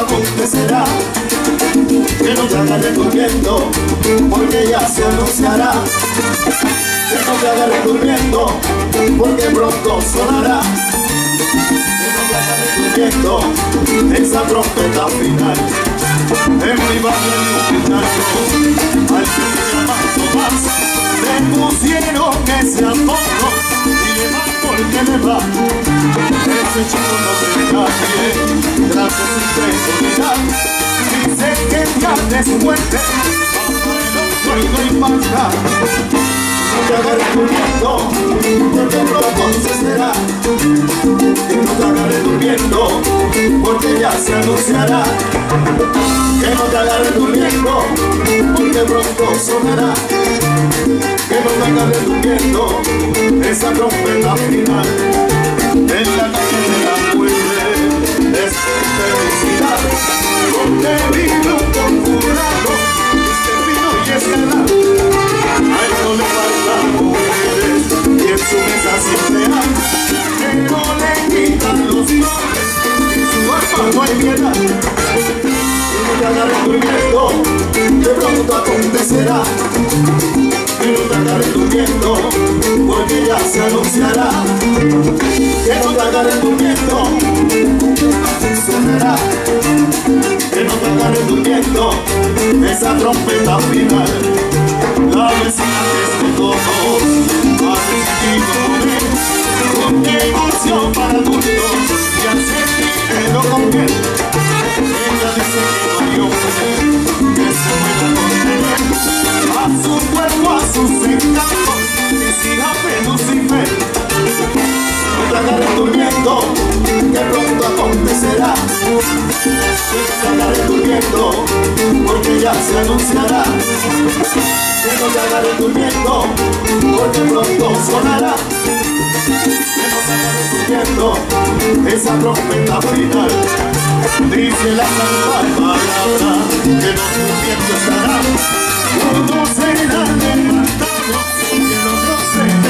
acontecerá que no te agarre durmiendo, porque ya se anunciará. Que no te agarre durmiendo, porque pronto sonará. Que no te agarre durmiendo, esa trompeta final. En mi barrio muchacho, al que me Tomás, le pusieron ese y porque le va. Ese chico no ve nadie, tras de su incredulidad. Dice que ya después no hay falta No te agarre durmiendo Porque pronto será. Que no te agarre durmiendo Porque ya se anunciará. Que no te agarre durmiendo Porque pronto sonará. Que no te agarre durmiendo Esa trompeta final En la calle de la acontecerá que no te agarre durmiendo porque ya se anunciará que no te agarre durmiendo sonará que no te agarre durmiendo esa trompeta final. La vecina que es todos ha decidido morir con negocio para adultos y hacer dinero con él. Ella dice que agarre durmiendo, porque ya se anunciará. Que no te agarre durmiendo, porque pronto sonará. Que no te durmiendo, esa trompeta final. Dice la santa palabra, que los durmiendo estarán. Uno será levantado, y el otro